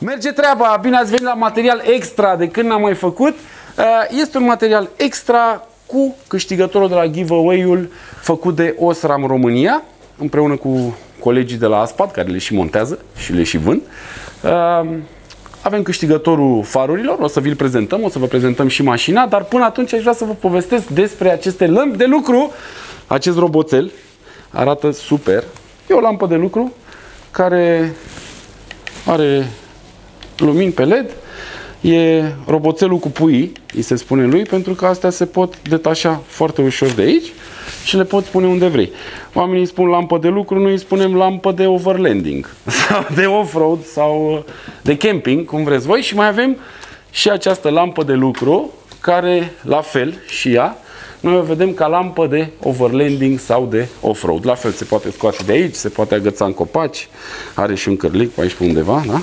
Merge treaba, bine ați venit la material extra de când n-am mai făcut. Uh, Este un material extra cu câștigătorul de la giveaway-ul făcut de Osram România, împreună cu colegii de la Aspad, care le și montează și le și vând. Uh, Avem câștigătorul farurilor, o să vi-l prezentăm, o să vă prezentăm și mașina, dar până atunci aș vrea să vă povestesc despre aceste lămpi de lucru. Acest roboțel arată super. E o lampă de lucru care are lumini pe LED, e roboțelul cu pui, îi se spune lui, pentru că astea se pot detașa foarte ușor de aici și le poți pune unde vrei. Oamenii îi spun lampă de lucru, noi îi spunem lampă de overlanding sau de off-road sau de camping, cum vreți voi și mai avem și această lampă de lucru care, la fel, și ea, noi o vedem ca lampă de overlanding sau de off-road. La fel, se poate scoate de aici, se poate agăța în copaci, are și un cărlic pe aici pe undeva, da?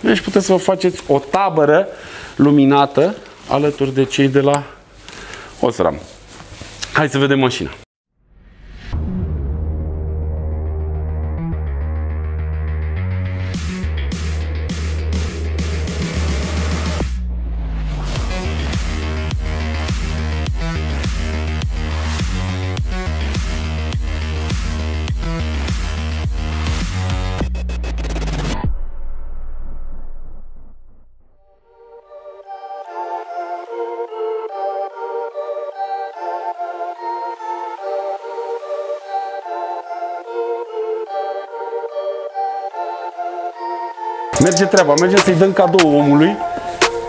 Deci puteți să vă faceți o tabără luminată alături de cei de la Osram. Hai să vedem mașina. Merge treaba, mergem să-i dăm cadou omului,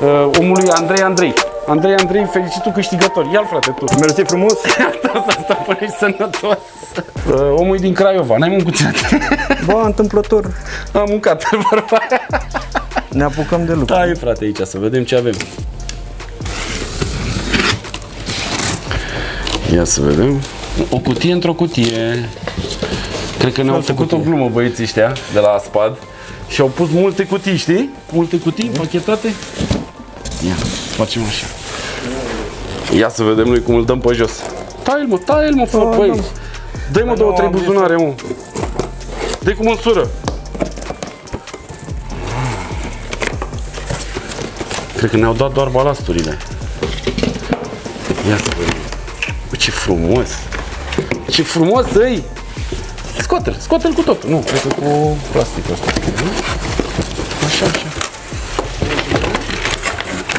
uh, omului Andrei Andrei. Andrei Andrei, fericitul câștigător. Ia-l frate tu. Mersi frumos! Asta asta până ești sănătos. Uh, omul e din Craiova, n-ai mâncuținat. Bă, întâmplător, Am mâncat vorba aia. ne apucăm de lucru. Hai frate aici să vedem ce avem. Ia să vedem. O cutie într-o cutie. Cred că ne-au altă făcut o cutie. glumă băieții ăștia de la Aspad și au pus multe cutii, știi? Multe cutii împachetate. Ia, să facem așa. Ia să vedem noi cum îl dăm pe jos. Tai-l mă, tai-l mă, fă, Da, băi. da. Dă-i mă două, nu trei am zis buzunare, mă. Dă-i cu măsură. Cred că ne-au dat doar balasturile. Ia să vedem. Bă, ce frumos! Ce frumos îi! Scoate-l, scoate-l cu tot. Nu, cred că cu plasticul ăsta. Așa, așa.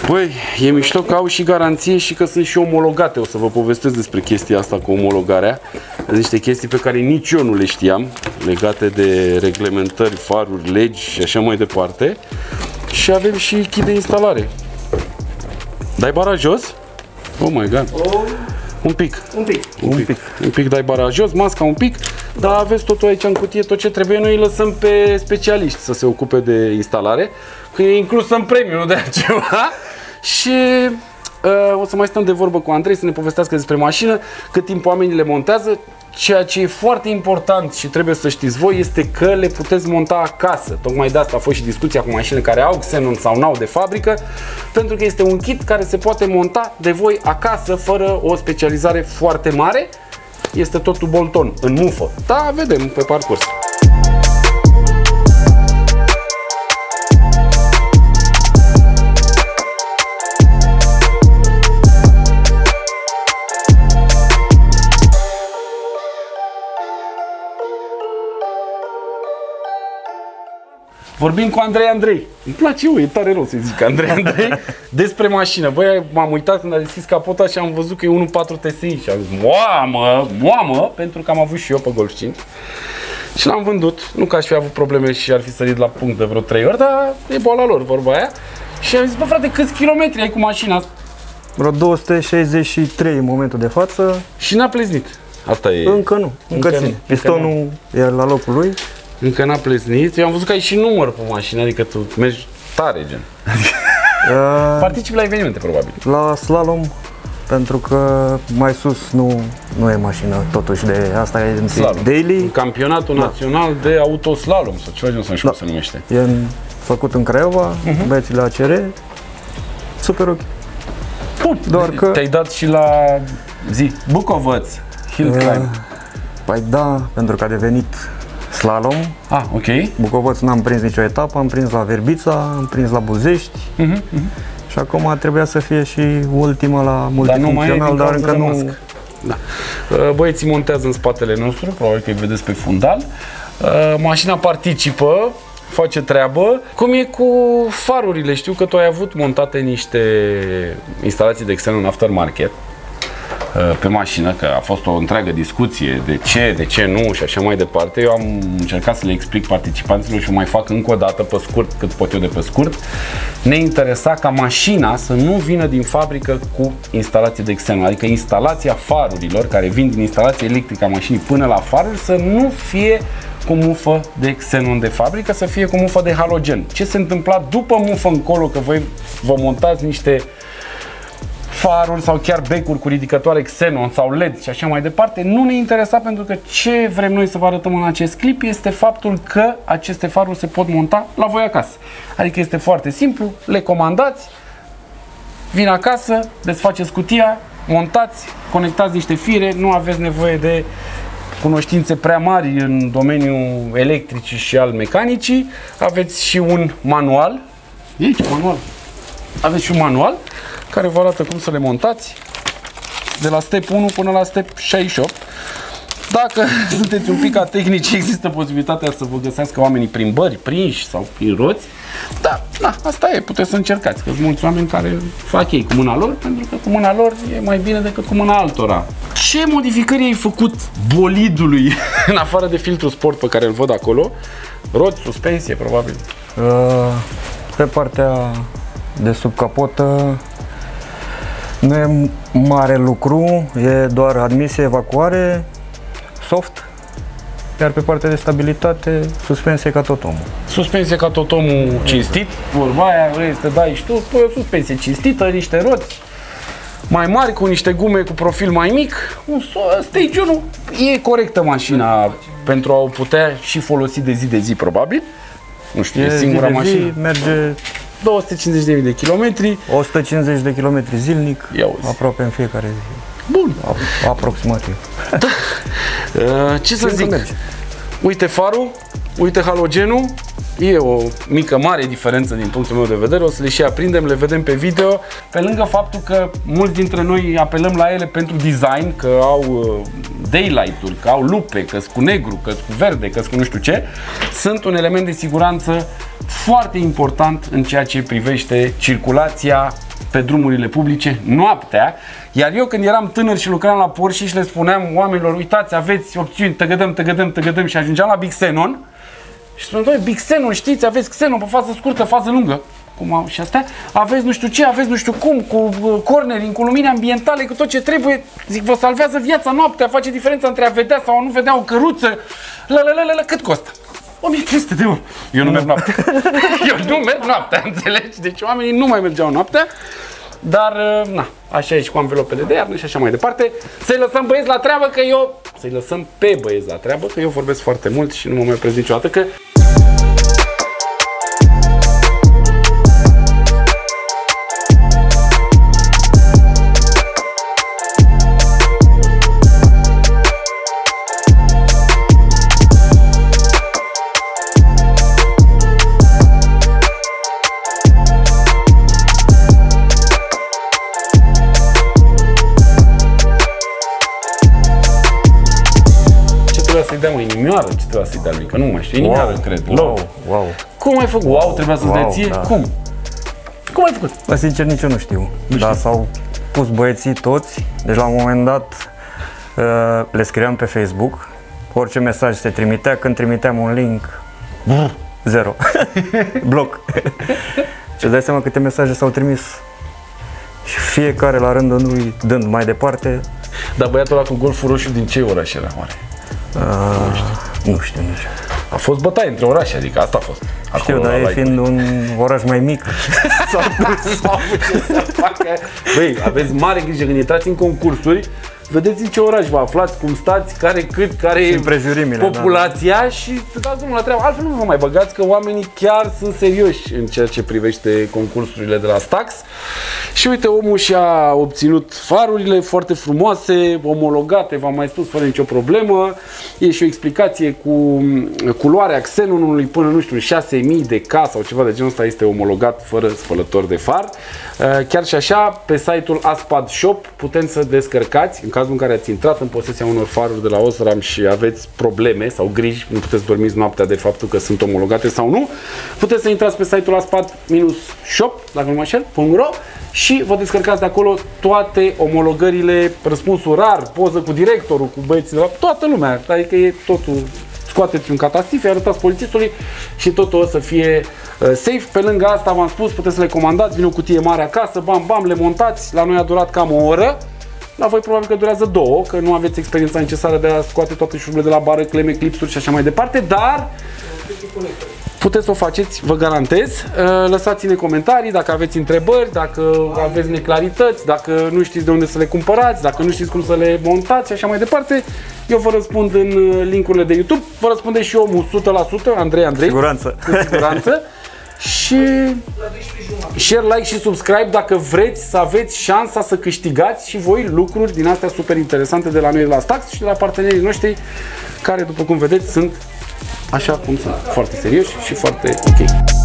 Băi, e mișto că au și garanție și că sunt și omologate. O să vă povestesc despre chestia asta cu omologarea. Sunt niște chestii pe care nici eu nu le știam, legate de reglementări, faruri, legi și așa mai departe. Și avem și kit de instalare. Dai bara jos? Oh my god. Un pic. Un pic. Un pic. Un pic dai bara jos, masca un pic, dar aveți totul aici în cutie, tot ce trebuie. Noi îi lăsăm pe specialiști să se ocupe de instalare, că e inclus în premiu, nu de altceva. Și uh, o să mai stăm de vorbă cu Andrei să ne povestească despre mașină, cât timp oamenii le montează. Ceea ce e foarte important și trebuie să știți voi este că le puteți monta acasă. Tocmai de asta a fost și discuția cu mașini care au Xenon sau n-au de fabrică, pentru că este un kit care se poate monta de voi acasă fără o specializare foarte mare este totul bolton, în mufă. Da, vedem pe parcurs. Vorbim cu Andrei Andrei. Îmi place eu, e tare rău să zic Andrei Andrei despre mașină. Băi, m-am uitat când a deschis capota și am văzut că e 1.4 TSI și am zis, moamă, moamă, pentru că am avut și eu pe Golf 5. Și l-am vândut. Nu că aș fi avut probleme și ar fi sărit la punct de vreo 3 ori, dar e boala lor, vorba aia. Și am zis, bă frate, câți kilometri ai cu mașina asta? Vreo 263 în momentul de față, Și n-a pleznit. Asta e. încă nu, încă, Încă nu, ține. încă Pistonul e la locul lui. Încă n-a pleznit. Eu am văzut că ai și număr pe mașină, adică tu mergi tare, gen. Uh, Participi la evenimente, probabil. La slalom, pentru că mai sus nu, nu e mașină, totuși de asta e în Slalom. daily, Campionatul Național de Autoslalom sau ceva de genul ăsta, nu știu cum se numește. e în, făcut în Craiova, uh-huh. băieții la ACR, super ok. Bun, Doar că- te-ai dat și la zi Bucovăț, Hill Uh, Climb. Păi da, pentru că a devenit slalom. Ah, ok. Bucovăț n-am prins nicio etapă, am prins la Verbița, am prins la Buzești. Mhm, Și acum trebuia să fie și ultima la Dar nu mai e multifuncțional, din dar cauza încă de nu... mască. Da. Uh, Băieții montează în spatele nostru, probabil că îi vedeți pe fundal. Uh, Mașina participă, face treabă. Cum e cu farurile? Știu că tu ai avut montate niște instalații de extern în aftermarket uh, pe mașină, că a fost o întreagă discuție de ce, de ce nu și așa mai departe. Eu am încercat să le explic participanților și o mai fac încă o dată pe scurt, cât pot eu de pe scurt. Ne interesa ca mașina să nu vină din fabrică cu instalație de extern, adică instalația farurilor care vin din instalația electrică a mașinii până la faruri să nu fie cu mufă de xenon de fabrică, să fie cu mufă de halogen. Ce se întâmpla după mufă încolo, că voi vă montați niște faruri sau chiar becuri cu ridicătoare xenon sau LED și așa mai departe, nu ne interesa pentru că ce vrem noi să vă arătăm în acest clip este faptul că aceste faruri se pot monta la voi acasă. Adică este foarte simplu, le comandați, vin acasă, desfaceți cutia, montați, conectați niște fire, nu aveți nevoie de cunoștințe prea mari în domeniul electricii și al mecanicii, aveți și un manual, e aici manual, aveți și un manual care vă arată cum să le montați de la step 1 până la step 68. Dacă sunteți un pic tehnici, există posibilitatea să vă găsească oamenii prin bări, prinși sau prin roți. Da, na, asta e, puteți să încercați, că sunt mulți oameni care fac ei cu mâna lor, pentru că cu mâna lor e mai bine decât cu mâna altora. Ce modificări ai făcut bolidului, în afară de filtrul sport pe care îl văd acolo? Roți, suspensie, probabil. Uh, Pe partea de sub capotă nu e mare lucru, e doar admisie, evacuare, soft, iar pe partea de stabilitate, suspensie ca tot omul. Suspensie ca tot omul cinstit, vorba aia, vrei să te dai și tu, pui o suspensie cinstită, niște roți mai mari, cu niște gume cu profil mai mic, un so- stage 1, e corectă mașina pentru a o putea și folosi de zi de zi, probabil. Nu știu, e, E singura zi de mașină. Zi, merge 250.000 de kilometri. 150 de kilometri zilnic, Ia uzi. aproape în fiecare zi. Bun. A- Aproximativ. Uh, ce să încă zic? merge. Uite farul, uite halogenul, e o mică, mare diferență din punctul meu de vedere, o să le și aprindem, le vedem pe video, pe lângă faptul că mulți dintre noi apelăm la ele pentru design, că au uh, daylight-uri, că au lupe, că cu negru, că cu verde, că cu nu știu ce, sunt un element de siguranță foarte important în ceea ce privește circulația pe drumurile publice noaptea, iar eu când eram tânăr și lucram la Porsche și le spuneam oamenilor, uitați, aveți opțiuni, tăgădăm, tăgădăm, tăgădăm și ajungeam la Big Xenon și spuneam, doamne, Big Xenon, știți, aveți Xenon pe fază scurtă, fază lungă, cum au și astea, aveți nu știu ce, aveți nu știu cum, cu uh, cornering, cu lumini ambientale, cu tot ce trebuie, zic, vă salvează viața noaptea, face diferența între a vedea sau a nu vedea o căruță, la la la la, la cât costă? 1300 de euro. Eu nu merg noaptea. Eu nu merg noaptea, înțelegi? Deci oamenii nu mai mergeau noaptea. Dar, uh, na, așa e și cu anvelopele de iarnă și așa mai departe. Să-i lăsăm băieți la treabă că eu... Să-i lăsăm pe băieți la treabă că eu vorbesc foarte mult și nu mă mai opresc niciodată că... trebuia să-i dea, mă, inimioară? Ce trebuia să-i dea lui? Că nu mai știu. Inimioară, cred. Wow, wow. Cum ai făcut? Wow, trebuia să-ți dea Wow, ție? da. Cum? Cum ai făcut? Bă, sincer, nici eu nu știu. Dar s-au pus băieții toți. Deci la un moment dat uh, le scriam pe Facebook. Orice mesaj se trimitea. Când trimiteam un link, zero. Bloc. și îți dai seama câte mesaje s-au trimis. Și fiecare la rândul lui dând mai departe. Dar băiatul ăla cu golful roșu din ce oraș era oare? Uh, nu știu, nu știu. A fost bătaie între orașe, adică asta a fost. Știu, Acolo, dar la ei like-uri. fiind un oraș mai mic, S-au avut ce să facă. Băi, aveți mare grijă când intrați în concursuri vedeți în ce oraș vă aflați, cum stați, care cât, care Și e împrejurimile, populația da. și dați drumul la treabă. Altfel nu vă mai băgați că oamenii chiar sunt serioși în ceea ce privește concursurile de la Stax. Și uite, omul și-a obținut farurile foarte frumoase, omologate, v-am mai spus, fără nicio problemă. E și o explicație cu culoarea xenonului până, nu știu, 6000 de K sau ceva de genul ăsta este omologat fără spălător de far. Uh, chiar și așa, pe site-ul Aspad Shop putem să descărcați, în cazul în care ați intrat în posesia unor faruri de la Osram și aveți probleme sau griji, nu puteți dormiți noaptea de faptul că sunt omologate sau nu, puteți să intrați pe site-ul aspad-shop, dacă nu mă înșel, .ro și vă descărcați de acolo toate omologările, răspunsul rar, poză cu directorul, cu băieții de la toată lumea, adică e totul scoateți un catastif, arătați polițistului și totul o să fie uh, safe. Pe lângă asta, v-am spus, puteți să le comandați, vine o cutie mare acasă, bam, bam, le montați. La noi a durat cam o oră. La voi probabil că durează două, că nu aveți experiența necesară de a scoate toate șururile de la bară, cleme, clipsuri și așa mai departe, dar puteți să o faceți, vă garantez. Uh, lăsați-ne comentarii dacă aveți întrebări, dacă aveți neclarități, dacă nu știți de unde să le cumpărați, dacă nu știți cum să le montați și așa mai departe. Eu vă răspund în uh, linkurile de YouTube, vă răspunde și omul 100%, Andrei Andrei. Siguranță. Cu siguranță. și share, like și subscribe dacă vreți să aveți șansa să câștigați și voi lucruri din astea super interesante de la noi de la Stax și de la partenerii noștri care, după cum vedeți, sunt așa cum sunt, foarte serioși și foarte ok.